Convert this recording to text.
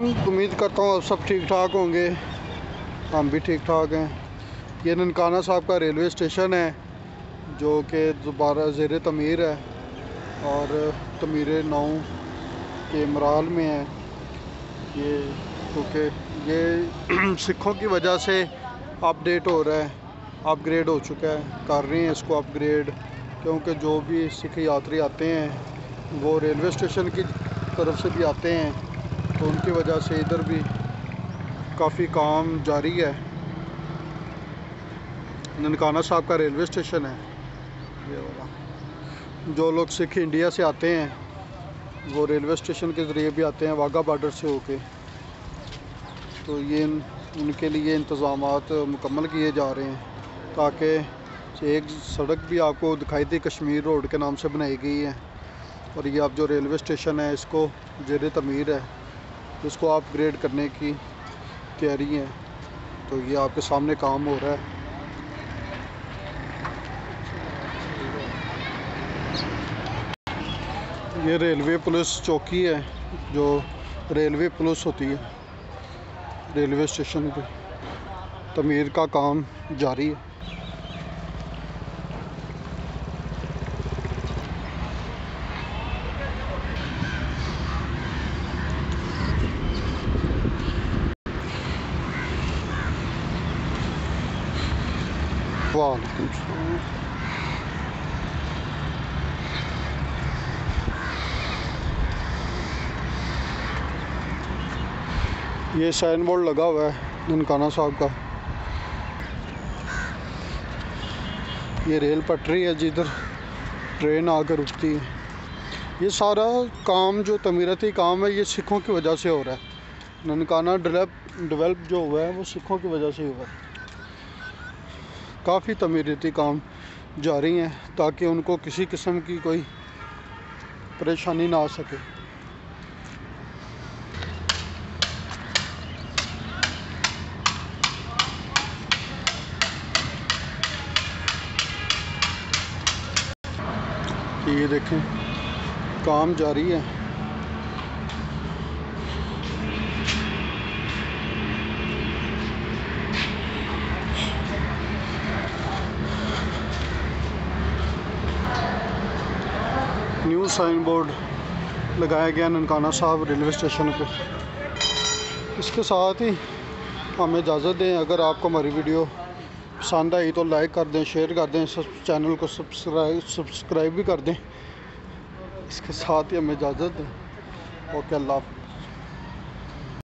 उम्मीद करता हूँ आप सब ठीक ठाक होंगे। हम भी ठीक ठाक हैं। ये ननकाना साहब का रेलवे स्टेशन है, जो कि दोबारा ज़ेर तमीर है और तमीर नौ के मराल में है। ये क्योंकि ये सिखों की वजह से अपडेट हो रहा है, अपग्रेड हो चुका है। कर रहे हैं इसको अपग्रेड, क्योंकि जो भी सिख यात्री आते हैं, वो रेलवे स्टेशन की तरफ़ से भी आते हैं। तो उनकी वजह से इधर भी काफ़ी काम जारी है। ननकाना साहब का रेलवे स्टेशन है। ये वाला। जो लोग सिख इंडिया से आते हैं, वो रेलवे स्टेशन के ज़रिए भी आते हैं, वाघा बॉर्डर से होके। तो ये उनके लिए इंतज़ाम मुकम्मल किए जा रहे हैं, ताकि एक सड़क भी आपको दिखाई दी, कश्मीर रोड के नाम से बनाई गई है। और ये आप जो रेलवे स्टेशन है, इसको जेर तमीर है। इसको अपग्रेड करने की तैयारी है। तो ये आपके सामने काम हो रहा है। ये रेलवे पुलिस चौकी है, जो रेलवे पुलिस होती है, रेलवे स्टेशन पे। तमीर का काम जारी है। वालेकुम ये साइन बोर्ड लगा हुआ है, ननकाना साहब का। ये रेल पटरी है जिधर ट्रेन आकर रुकती है। ये सारा काम जो तमीरती काम है, ये सिखों की वजह से हो रहा है। ननकाना डेवलप डेवलप जो हुआ है, वो सिखों की वजह से हुआ है। काफ़ी तमीरती काम जारी हैं ताकि उनको किसी किस्म की कोई परेशानी ना आ सके। ये देखें, काम जारी है। न्यू साइन बोर्ड लगाया गया ननकाना साहब रेलवे स्टेशन पे। इसके साथ ही हमें इजाज़त दें, अगर आपको हमारी वीडियो पसंद आई तो लाइक कर दें, शेयर कर दें सब चैनल को सब्सक्राइब सब्सक्राइब भी कर दें। इसके साथ ही हमें इजाज़त दें। ओके, अल्लाह